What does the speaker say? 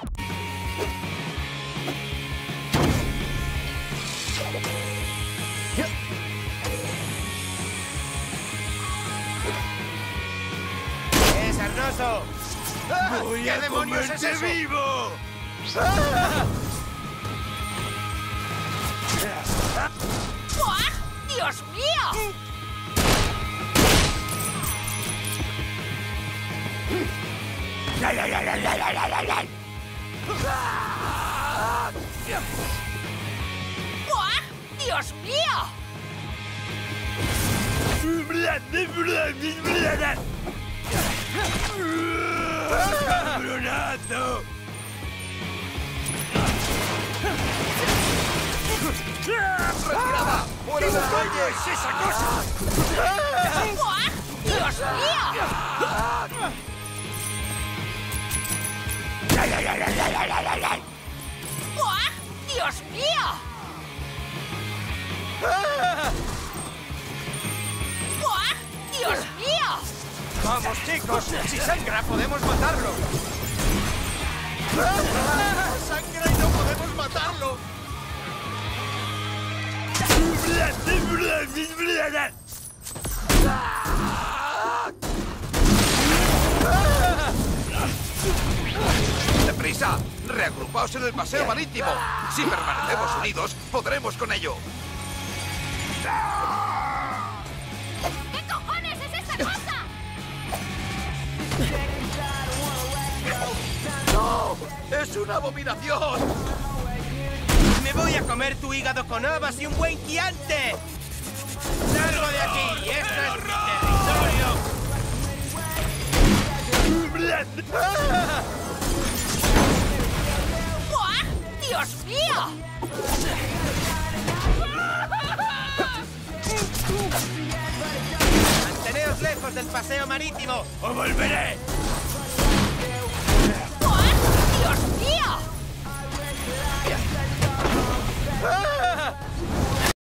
¡Eh, sarnoso! ¡Voy ¿Qué a demonios es eso? vivo! ¡Buah! ¡Dios mío! ¡Buah! ¡Dios mío! ¡Cabronazo! ¡Retirada! ¡Fuera ¡Buah! ¡Dios mío! ¡Buah! ¡Dios mío! ¡Vamos, chicos! ¡Si sangra, podemos matarlo! ¡Sangra y no podemos matarlo! ¡Reagrupaos en el paseo marítimo! Si permanecemos unidos, podremos con ello. ¿Qué cojones es esta cosa? ¡No! ¡Es una abominación! Me voy a comer tu hígado con habas y un buen guiante. ¡Salgo de aquí! ¡Esto es mi territorio! ¡Buah! ¡Dios mío! ¡Manteneos lejos del paseo marítimo o volveré!